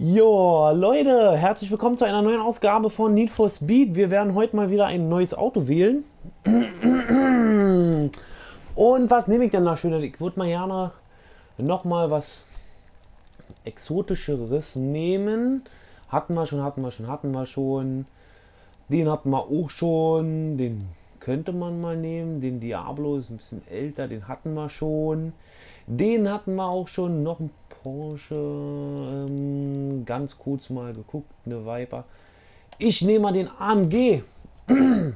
Jo, Leute, herzlich willkommen zu einer neuen Ausgabe von Need for Speed. Wir werden heute mal wieder ein neues Auto wählen. Und was nehme ich denn da schöner? Ich würde mal gerne noch mal was exotischeres nehmen. Hatten wir schon, hatten wir schon, hatten wir schon. Den hatten wir auch schon. Den könnte man mal nehmen. Den Diablo ist ein bisschen älter, den hatten wir schon. Den hatten wir auch schon. Noch ein Porsche. Ähm, ganz kurz mal geguckt, eine Viper. Ich nehme mal den AMG.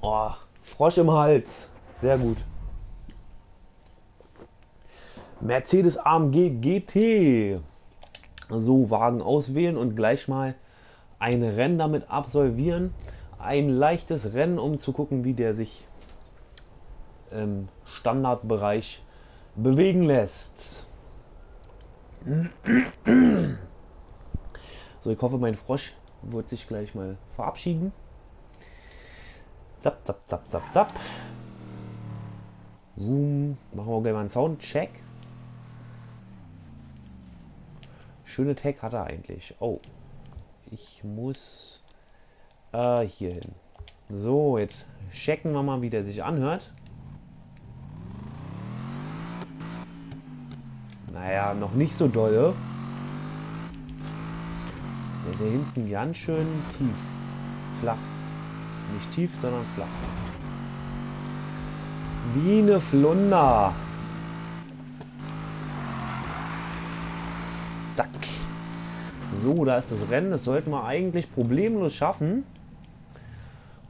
oh, Frosch im Hals. Sehr gut. Mercedes AMG GT. So, Wagen auswählen und gleich mal ein Rennen damit absolvieren. Ein leichtes Rennen, um zu gucken, wie der sich im Standardbereich bewegen lässt. So, ich hoffe, mein Frosch wird sich gleich mal verabschieden. Zap, zap, zap, zap, zap. Zoom. Machen wir gleich mal einen Soundcheck. Schöne Tag hat er eigentlich. Oh. Ich muss äh, hier hin. So, jetzt checken wir mal, wie der sich anhört. Naja, noch nicht so dolle. Der ist hier hinten ganz schön tief. Flach. Nicht tief, sondern flach. Wie eine Flunder. Zack. So, da ist das Rennen. Das sollten wir eigentlich problemlos schaffen.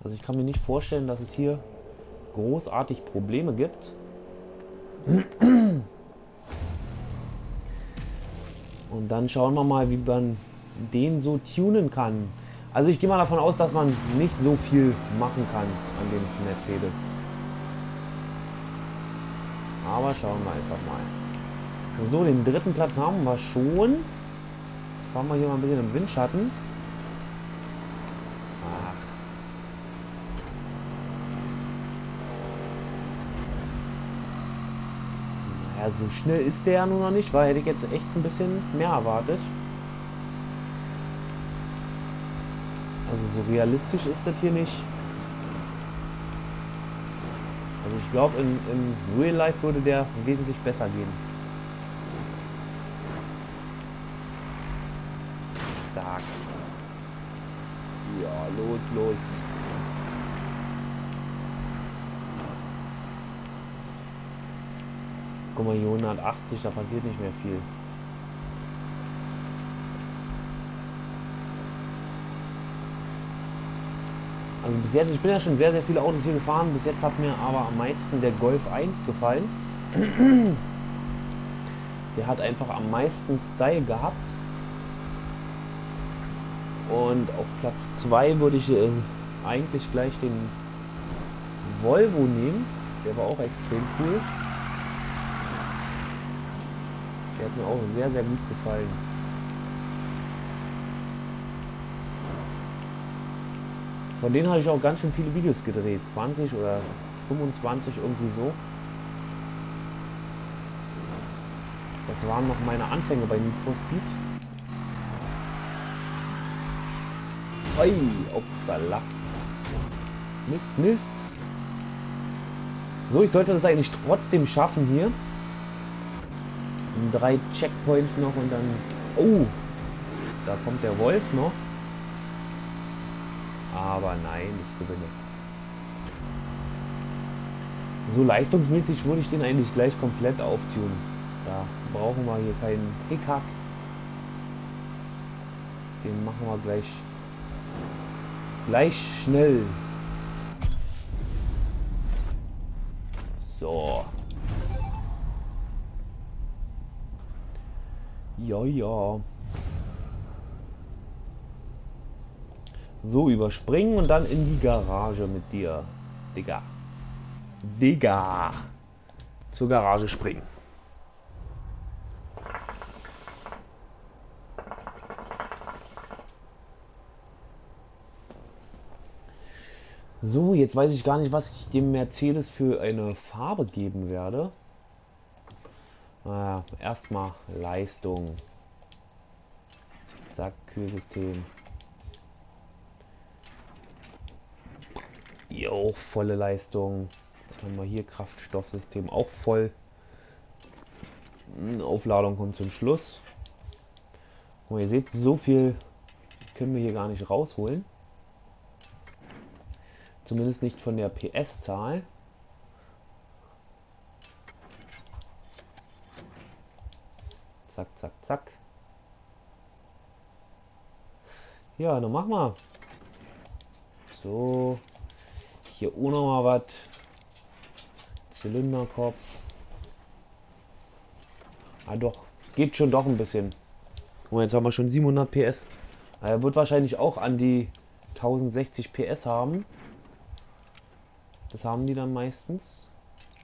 Also ich kann mir nicht vorstellen, dass es hier großartig Probleme gibt. Und dann schauen wir mal, wie man den so tunen kann. Also ich gehe mal davon aus, dass man nicht so viel machen kann an dem Mercedes. Aber schauen wir einfach mal. So, den dritten Platz haben wir schon. Jetzt fahren wir hier mal ein bisschen im Windschatten. So schnell ist der ja nun noch nicht, weil hätte ich jetzt echt ein bisschen mehr erwartet. Also so realistisch ist das hier nicht. Also ich glaube, in, in Real Life würde der wesentlich besser gehen. Zack. Ja, los, los. Guck mal, hier 180, da passiert nicht mehr viel. Also bis jetzt, ich bin ja schon sehr, sehr viele Autos hier gefahren. Bis jetzt hat mir aber am meisten der Golf 1 gefallen. Der hat einfach am meisten Style gehabt. Und auf Platz 2 würde ich äh, eigentlich gleich den Volvo nehmen. Der war auch extrem cool. Der hat mir auch sehr, sehr gut gefallen. Von denen habe ich auch ganz schön viele Videos gedreht. 20 oder 25 irgendwie so. Das waren noch meine Anfänge bei Need for Speed. Oi, upsala. Mist, Mist. So, ich sollte das eigentlich trotzdem schaffen hier drei Checkpoints noch und dann... Oh! Da kommt der Wolf noch. Aber nein, ich gewinne. So leistungsmäßig würde ich den eigentlich gleich komplett auftun. Da brauchen wir hier keinen Hickhack. Den machen wir gleich gleich schnell. So. Ja, ja. So, überspringen und dann in die Garage mit dir. Digga. Digga. Zur Garage springen. So, jetzt weiß ich gar nicht, was ich dem Mercedes für eine Farbe geben werde. Naja, erstmal Leistung. Zack, Kühlsystem. Jo, volle Leistung. Was haben wir hier? Kraftstoffsystem auch voll. Aufladung kommt zum Schluss. Und ihr seht, so viel können wir hier gar nicht rausholen. Zumindest nicht von der PS-Zahl. Zack, zack. Ja, dann mach mal. So. Hier noch mal was. Zylinderkopf. Ah doch, geht schon doch ein bisschen. Und jetzt haben wir schon 700 PS. Er wird wahrscheinlich auch an die 1060 PS haben. Das haben die dann meistens.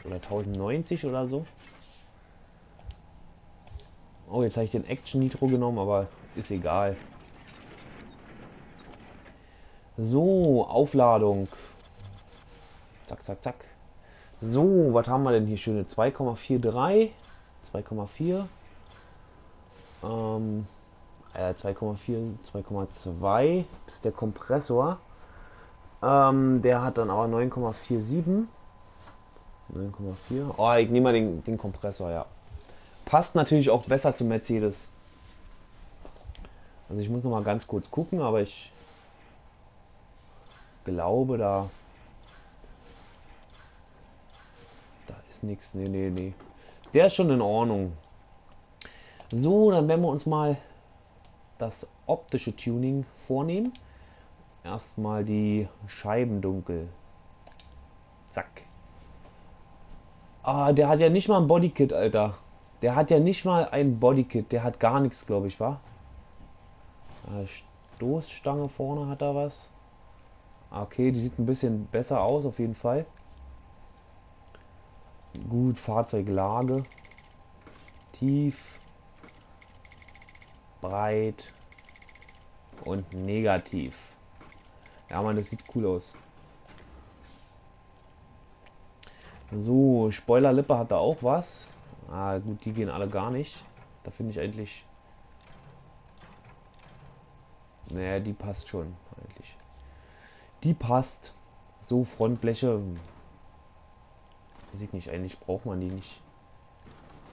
Oder 1090 oder so. Oh, jetzt habe ich den Action Nitro genommen, aber ist egal. So, Aufladung. Zack, zack, zack. So, was haben wir denn hier? Schöne 2,43. 2,4. Ähm, äh, 2,4, 2,2 ist der Kompressor. Ähm, der hat dann aber 9,47. 9,4. Oh, ich nehme mal den, den Kompressor, ja. Passt natürlich auch besser zum Mercedes. Also ich muss noch mal ganz kurz gucken, aber ich glaube, da da ist nichts. Nee, nee, nee. Der ist schon in Ordnung. So, dann werden wir uns mal das optische Tuning vornehmen. Erstmal die Scheiben dunkel. Zack. Ah, der hat ja nicht mal ein Bodykit, Alter. Der hat ja nicht mal ein Bodykit. Der hat gar nichts, glaube ich, wa? Ah, Stoßstange vorne hat er was. Ah, okay, die sieht ein bisschen besser aus, auf jeden Fall. Gut, Fahrzeuglage. Tief. Breit. Und negativ. Ja, man, das sieht cool aus. So, Spoilerlippe hat da auch was. Ah, gut, die gehen alle gar nicht. Da finde ich eigentlich... Naja, die passt schon, eigentlich. Die passt. So, Frontbleche. Weiß ich nicht, eigentlich braucht man die nicht.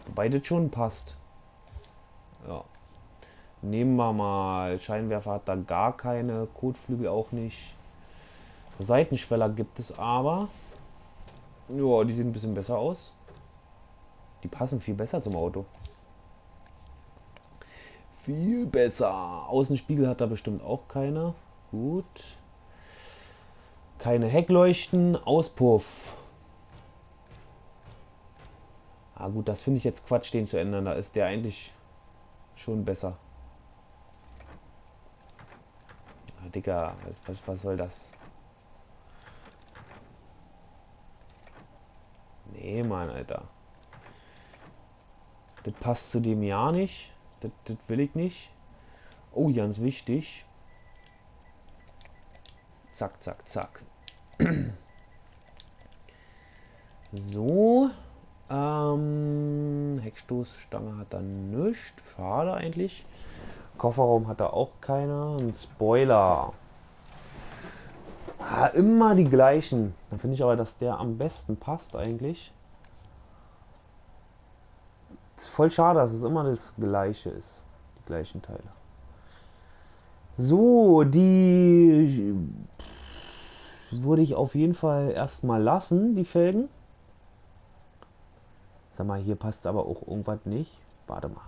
Wobei das schon passt. Ja. Nehmen wir mal, Scheinwerfer hat da gar keine, Kotflügel auch nicht. Seitenschweller gibt es aber. Ja, die sehen ein bisschen besser aus. Die passen viel besser zum Auto. Viel besser. Außenspiegel hat da bestimmt auch keine. Gut. Keine Heckleuchten. Auspuff. Ah gut, das finde ich jetzt Quatsch, den zu ändern. Da ist der eigentlich schon besser. Ah, Digga, was, was soll das? Nee, Mann, Alter. Das passt zu dem ja nicht. Das, das will ich nicht. Oh, ganz wichtig. Zack, zack, zack. so. Ähm, Heckstoßstange hat er nichts. Schade eigentlich. Kofferraum hat er auch keiner. Ein Spoiler. Ah, immer die gleichen. Da finde ich aber, dass der am besten passt eigentlich. Ist voll schade, dass es immer das gleiche ist. Die gleichen Teile. So, die würde ich auf jeden Fall erstmal lassen, die Felgen. Sag mal, hier passt aber auch irgendwas nicht. Warte mal.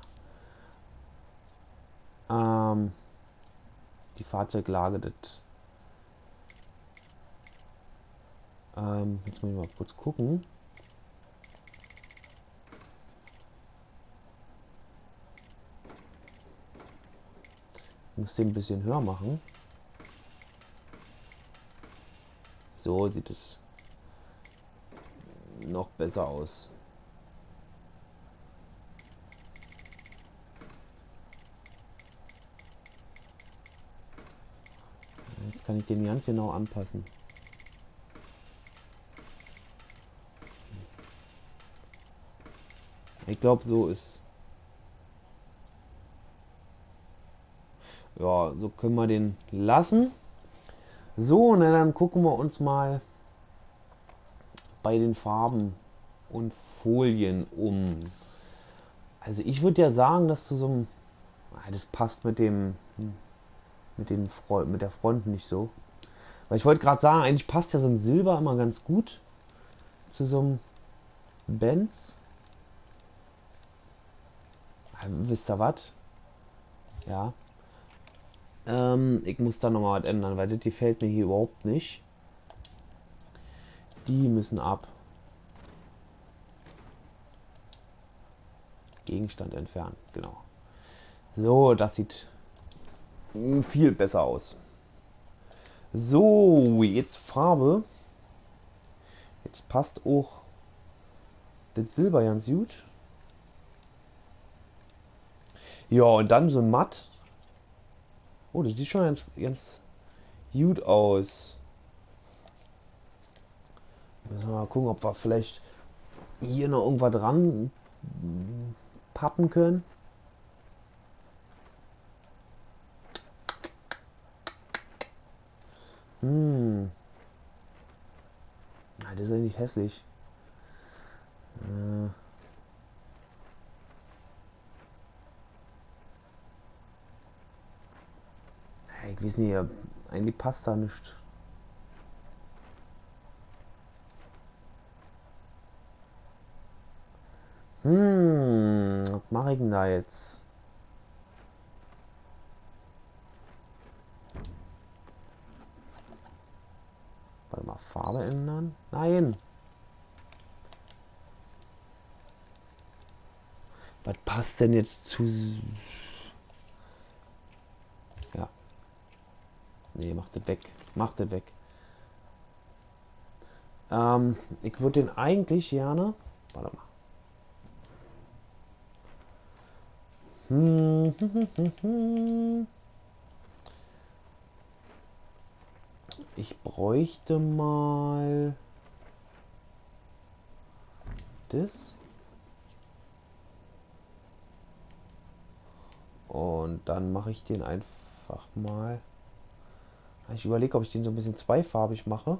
Ähm, die Fahrzeuglage, das. Ähm, jetzt muss ich mal kurz gucken. Muss den ein bisschen höher machen. So sieht es noch besser aus. kann ich den ganz genau anpassen. Ich glaube, so ist. Ja, so können wir den lassen. So, na dann gucken wir uns mal bei den Farben und Folien um. Also ich würde ja sagen, dass zu so einem... Ah, das passt mit dem... Mit, dem mit der Front nicht so. Weil ich wollte gerade sagen, eigentlich passt ja so ein Silber immer ganz gut zu so einem Benz. Ah, wisst ihr was? Ja. Ähm, ich muss da nochmal was ändern, weil das gefällt mir hier überhaupt nicht. Die müssen ab. Gegenstand entfernen, genau. So, das sieht viel besser aus. So, jetzt Farbe. Jetzt passt auch das Silber ganz gut. Ja, und dann so matt. Oh, das sieht schon ganz, ganz gut aus. Müssen wir mal gucken, ob wir vielleicht hier noch irgendwas dran pappen können. Hm. Das ist eigentlich hässlich. Äh. Ich weiß nicht, eigentlich passt da nicht. Hm, was mache ich denn da jetzt? Warte mal, Farbe ändern? Nein! Was passt denn jetzt zu... Ja. Nee, mach das weg. Mach das weg. Ähm, ich würde den eigentlich gerne... Warte mal. Ich bräuchte mal das. Und dann mache ich den einfach mal. Ich überlege, ob ich den so ein bisschen zweifarbig mache.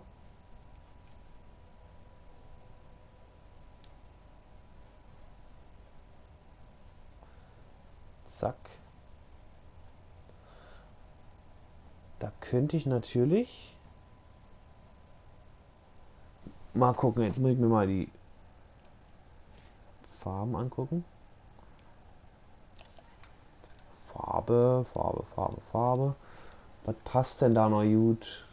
Zack. Da könnte ich natürlich mal gucken. Jetzt muss ich mir mal die Farben angucken. Farbe, Farbe, Farbe, Farbe. Was passt denn da noch gut?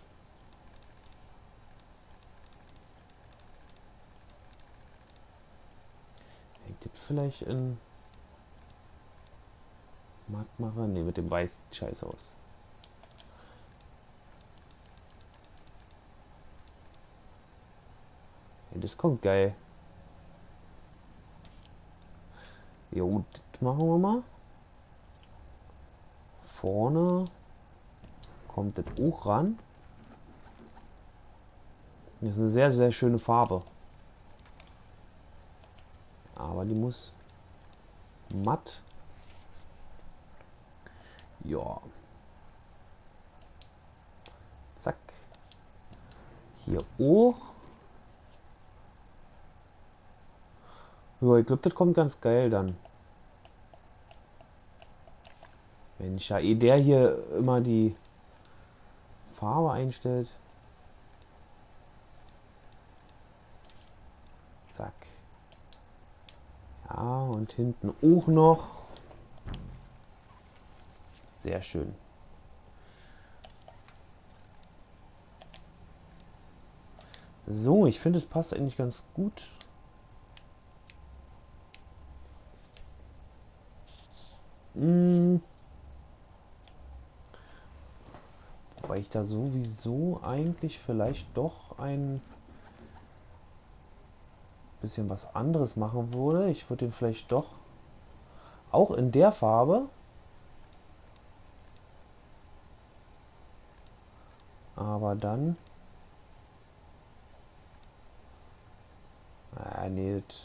Hängt das vielleicht in Marktmacher? Ne, mit dem Weiß sieht scheiße aus. Das kommt geil. Jo, das machen wir mal. Vorne kommt das auch ran. Das ist eine sehr, sehr schöne Farbe. Aber die muss matt ja. Zack. Hier hoch. Ja, ich glaube, das kommt ganz geil dann. Mensch, ja, eh der hier immer die Farbe einstellt. Zack. Ja, und hinten auch noch. Sehr schön. So, ich finde, es passt eigentlich ganz gut. Hm. Weil ich da sowieso eigentlich vielleicht doch ein bisschen was anderes machen würde. Ich würde den vielleicht doch auch in der Farbe Aber dann... Ah, nee, das